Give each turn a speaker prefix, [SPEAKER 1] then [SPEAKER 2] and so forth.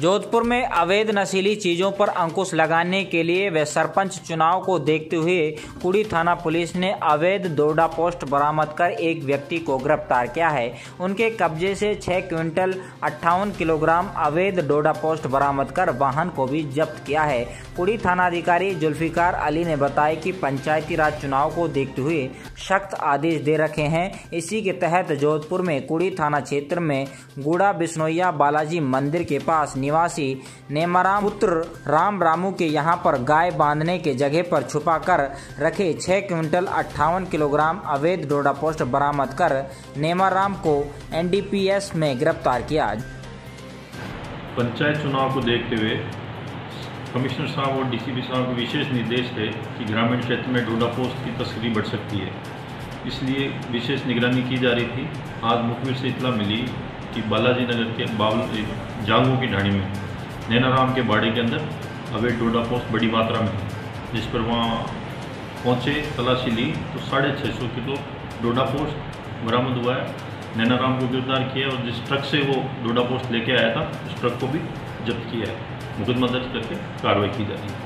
[SPEAKER 1] जोधपुर में अवैध नशीली चीज़ों पर अंकुश लगाने के लिए व सरपंच चुनाव को देखते हुए कुड़ी थाना पुलिस ने अवैध डोडा पोस्ट बरामद कर एक व्यक्ति को गिरफ़्तार किया है। उनके कब्जे से छह क्विंटल अट्ठावन किलोग्राम अवैध डोडा पोस्ट बरामद कर वाहन को भी जब्त किया है। कुड़ी थानाधिकारी जुल्फिकार अली ने बताया कि पंचायती राज चुनाव को देखते हुए सख्त आदेश दे रखे हैं। इसी के तहत जोधपुर में कुड़ी थाना क्षेत्र में गुड़ा बिश्नोइया बालाजी मंदिर के पास निवासी नेमाराम पुत्र राम रामू के यहाँ पर गाय बांधने के जगह पर छुपा कर रखे छह क्विंटल अट्ठावन किलोग्राम अवैध डोडा पोस्ट बरामद कर नेमाराम को एनडीपीएस में गिरफ़्तार किया।
[SPEAKER 2] पंचायत चुनाव को देखते हुए कमिश्नर साहब और डीसीपी साहब को विशेष निर्देश थे कि ग्रामीण क्षेत्र में डोडा पोस्ट की तस्करी बढ़ सकती है। इसलिए विशेष निगरानी की जा रही थी। आज मुखबिर से इतला मिली। कि बालाजी नगर के बावल जांगू की ढाणी में। नैनाराम के बाड़े के अंदर अवैध डोडा पोस्ट बड़ी मात्रा में जिस पर वहाँ पहुँचे तलाशी ली तो साढ़े छः सौ किलो डोडा पोस्ट बरामद हुआ है। नैनाराम को गिरफ़्तार किया और जिस ट्रक से वो डोडा पोस्ट लेके आया था, उस ट्रक को भी जब्त किया है। मुकदमा दर्ज करके कार्रवाई की जा रही है।